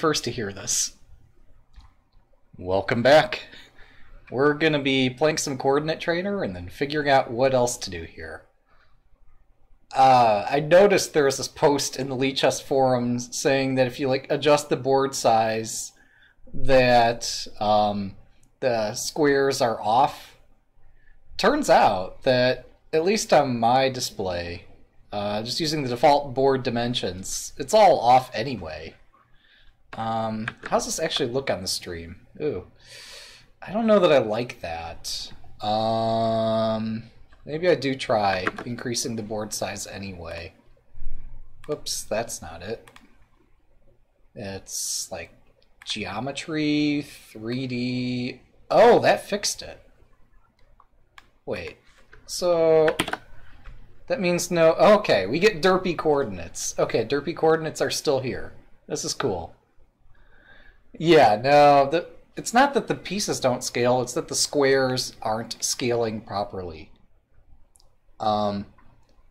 first to hear this. Welcome back. We're going to be playing some Coordinate Trainer and then figuring out what else to do here. Uh, I noticed there was this post in the Lichess forums saying that if you like adjust the board size, that um, the squares are off. Turns out that at least on my display, uh, just using the default board dimensions, it's all off anyway. Um, how's this actually look on the stream? Ooh, I don't know that I like that. Um, maybe I do try increasing the board size anyway. Whoops, that's not it. It's like geometry, 3D. Oh, that fixed it. Wait, so that means no. Okay, we get derpy coordinates. Okay, derpy coordinates are still here. This is cool. Yeah, no, the, it's not that the pieces don't scale, it's that the squares aren't scaling properly. Um,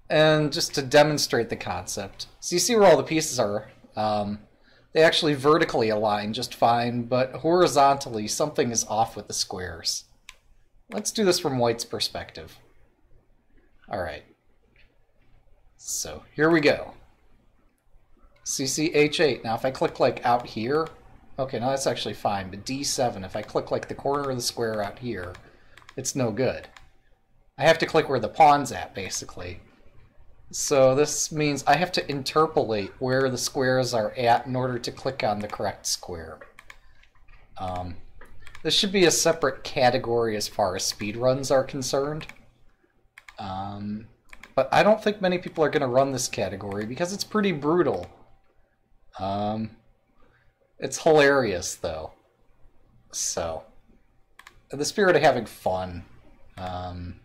and just to demonstrate the concept, so you see where all the pieces are, um, they actually vertically align just fine, but horizontally something is off with the squares. Let's do this from White's perspective. Alright. So here we go. CCH8. Now if I click like out here, Okay, now that's actually fine, but D7, if I click like the corner of the square out here, it's no good. I have to click where the pawn's at, basically. So this means I have to interpolate where the squares are at in order to click on the correct square. Um, this should be a separate category as far as speedruns are concerned. Um, but I don't think many people are going to run this category because it's pretty brutal. Um, it's hilarious, though. So, the spirit of having fun, um,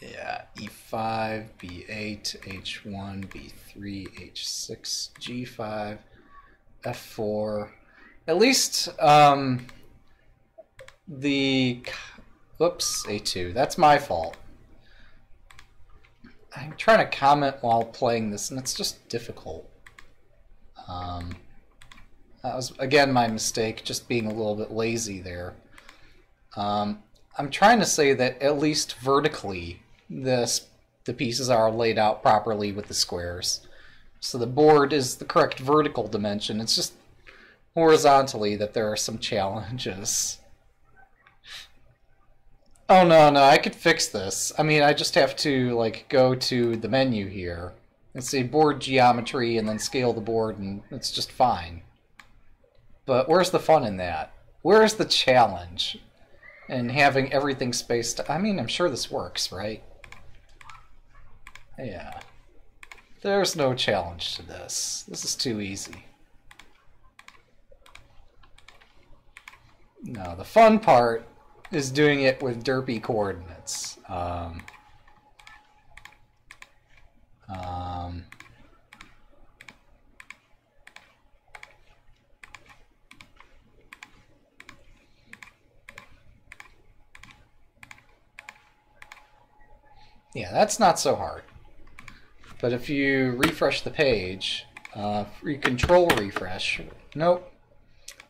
yeah, e5, b8, h1, b3, h6, g5, f4. At least um, the... Whoops, a2. That's my fault. I'm trying to comment while playing this, and it's just difficult. Um, that was, again, my mistake, just being a little bit lazy there. Um, I'm trying to say that at least vertically, this, the pieces are laid out properly with the squares. So the board is the correct vertical dimension. It's just horizontally that there are some challenges. Oh no, no, I could fix this. I mean, I just have to like go to the menu here and say board geometry and then scale the board and it's just fine. But where's the fun in that? Where's the challenge in having everything spaced? I mean, I'm sure this works, right? Yeah. There's no challenge to this. This is too easy. No, the fun part is doing it with derpy coordinates. Um, um, Yeah, that's not so hard. But if you refresh the page, uh, control refresh. Nope.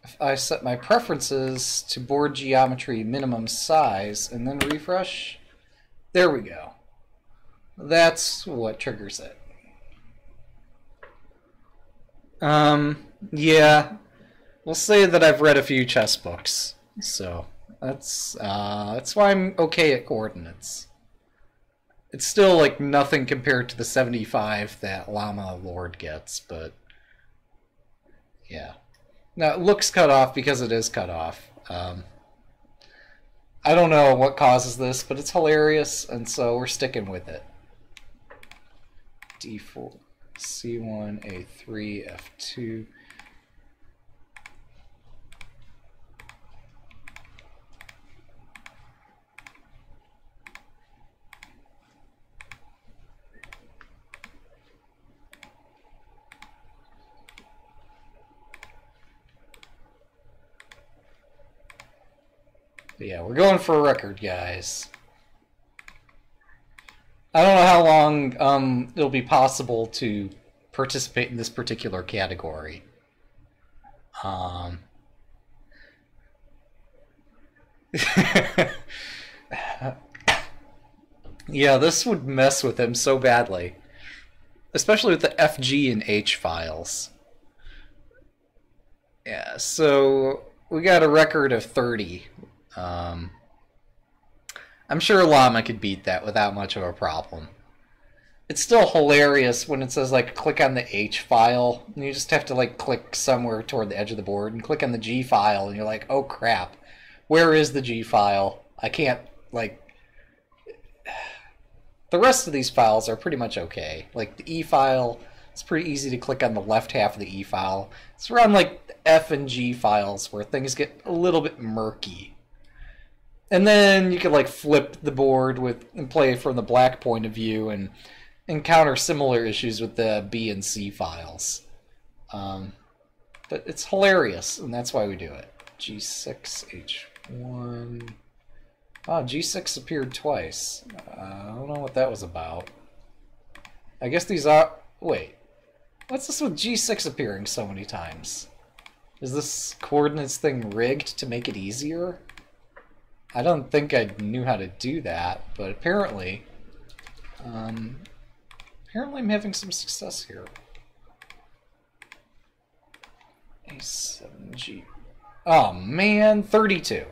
If I set my preferences to board geometry minimum size and then refresh, there we go. That's what triggers it. Um, yeah, we'll say that I've read a few chess books, so that's uh, that's why I'm okay at coordinates. It's still like nothing compared to the 75 that Llama Lord gets, but yeah. Now it looks cut off because it is cut off. Um, I don't know what causes this, but it's hilarious, and so we're sticking with it. D4, C1, A3, F2. But yeah, we're going for a record, guys. I don't know how long um, it'll be possible to participate in this particular category. Um, yeah, this would mess with him so badly. Especially with the FG and H files. Yeah, so we got a record of 30. Um, I'm sure Llama could beat that without much of a problem. It's still hilarious when it says like click on the H file and you just have to like click somewhere toward the edge of the board and click on the G file and you're like, "Oh crap. Where is the G file? I can't like the rest of these files are pretty much okay. Like the E file, it's pretty easy to click on the left half of the E file. It's around like F and G files where things get a little bit murky. And then you could like flip the board with and play from the black point of view and encounter similar issues with the B and C files. Um, but it's hilarious, and that's why we do it. G6H1. Oh, G6 appeared twice. Uh, I don't know what that was about. I guess these are... Wait. What's this with G6 appearing so many times? Is this coordinates thing rigged to make it easier? I don't think I knew how to do that, but apparently... Um, apparently I'm having some success here. A7G. Oh man, 32.